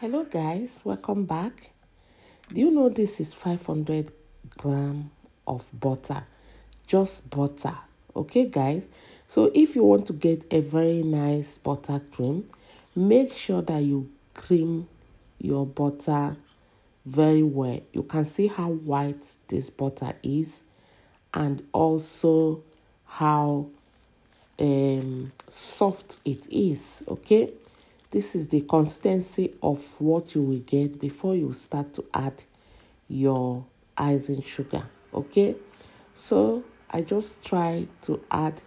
hello guys. Welcome back. Do you know this is 500 gram of butter? Just butter. Okay guys? So if you want to get a very nice butter cream make sure that you cream your butter very well. You can see how white this butter is and also how um soft it is. Okay this is the consistency of what you will get before you start to add your icing sugar okay? So i just try to add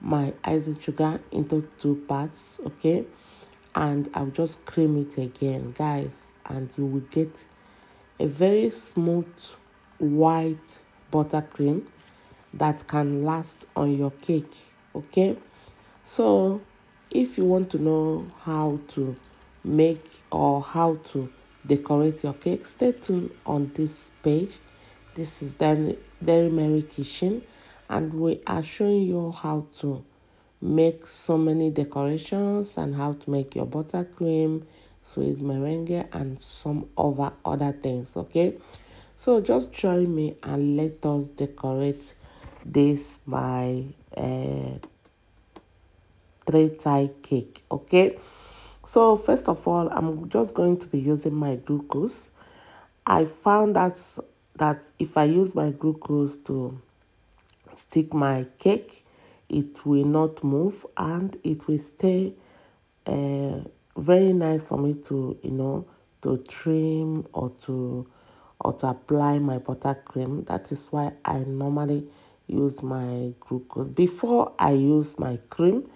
my icing sugar into two parts okay? And i'll just cream it again guys. And you will get a very smooth white buttercream that can last on your cake okay? So if you want to know how to make or how to decorate your cake stay tuned on this page. This is Dairy Mary Kitchen and we are showing you how to make so many decorations and how to make your buttercream swiss meringue and some other other things okay? So just join me and let us decorate this my uh, three tie cake okay? So first of all i'm just going to be using my glucose. I found that that if i use my glucose to stick my cake it will not move and it will stay uh, very nice for me to you know to trim or to or to apply my buttercream that is why i normally use my glucose. Before i use my cream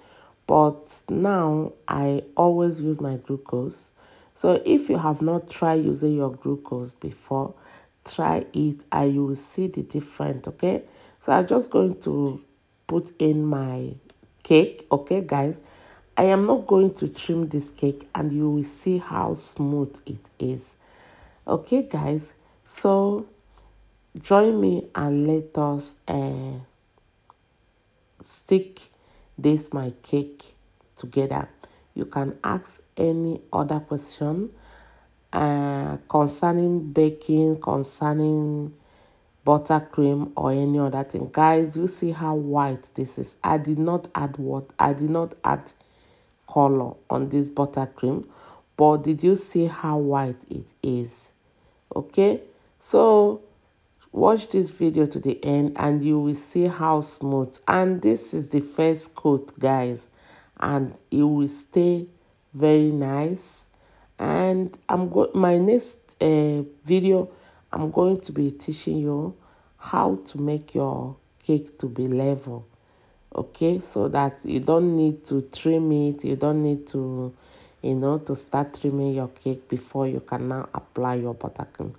but now I always use my glucose. So if you have not tried using your glucose before, try it and you will see the difference, okay? So I'm just going to put in my cake, okay, guys? I am not going to trim this cake and you will see how smooth it is. Okay, guys? So join me and let us uh, stick this my cake together. You can ask any other question uh, concerning baking concerning buttercream or any other thing. Guys you see how white this is. I did not add what i did not add color on this buttercream but did you see how white it is? Okay? So watch this video to the end and you will see how smooth. And this is the first coat guys. And it will stay very nice. And i'm going my next uh, video i'm going to be teaching you how to make your cake to be level. Okay? So that you don't need to trim it. You don't need to you know to start trimming your cake before you can now apply your buttercream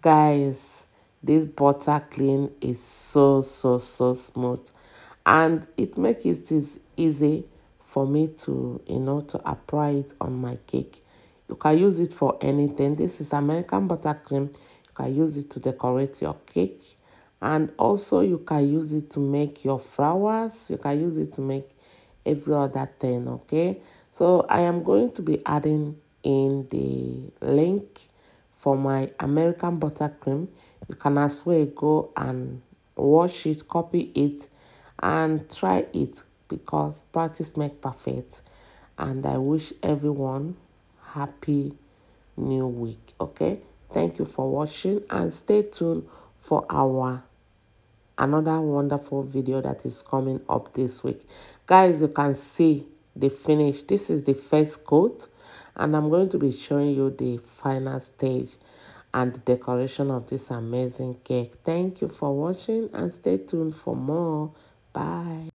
guys this butter clean is so so so smooth. And it makes it easy for me to you know to apply it on my cake. You can use it for anything. This is american buttercream you can use it to decorate your cake. And also you can use it to make your flowers. You can use it to make every other thing okay? So i am going to be adding in the link for my american buttercream you can as well go and watch it copy it and try it because practice make perfect. And i wish everyone happy new week okay? Thank you for watching and stay tuned for our another wonderful video that is coming up this week. Guys you can see the finish. This is the first coat and i'm going to be showing you the final stage and the decoration of this amazing cake. Thank you for watching and stay tuned for more. Bye.